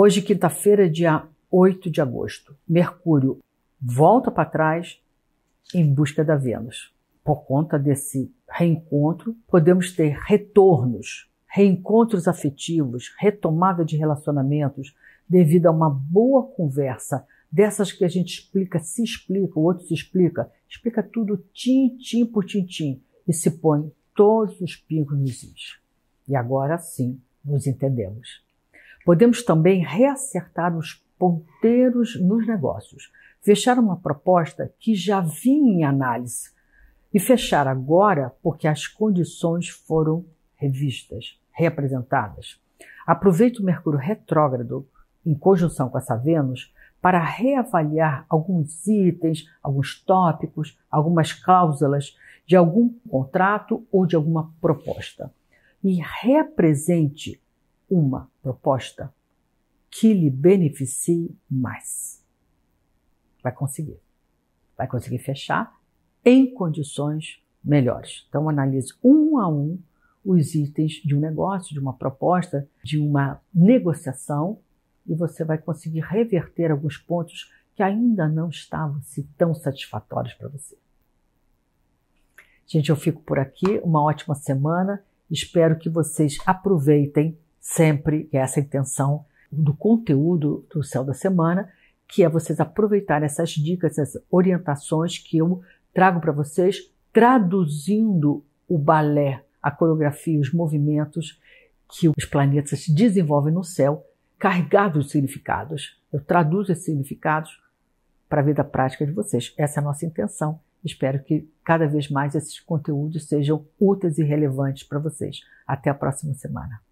Hoje, quinta-feira, dia 8 de agosto, Mercúrio volta para trás em busca da Vênus. Por conta desse reencontro, podemos ter retornos, reencontros afetivos, retomada de relacionamentos, devido a uma boa conversa, dessas que a gente explica, se explica, o outro se explica, explica tudo tim-tim por tim-tim e se põe todos os pingos nos is. E agora sim nos entendemos. Podemos também reacertar os ponteiros nos negócios, fechar uma proposta que já vinha em análise e fechar agora porque as condições foram revistas, reapresentadas. Aproveite o Mercúrio retrógrado em conjunção com essa Vênus para reavaliar alguns itens, alguns tópicos, algumas cláusulas de algum contrato ou de alguma proposta. E represente uma proposta que lhe beneficie mais. Vai conseguir. Vai conseguir fechar em condições melhores. Então, analise um a um os itens de um negócio, de uma proposta, de uma negociação e você vai conseguir reverter alguns pontos que ainda não estavam se tão satisfatórios para você. Gente, eu fico por aqui. Uma ótima semana. Espero que vocês aproveitem sempre essa intenção do conteúdo do Céu da Semana, que é vocês aproveitarem essas dicas, essas orientações que eu trago para vocês, traduzindo o balé, a coreografia, os movimentos que os planetas desenvolvem no céu, carregados de significados. Eu traduzo esses significados para a vida prática de vocês. Essa é a nossa intenção. Espero que cada vez mais esses conteúdos sejam úteis e relevantes para vocês. Até a próxima semana.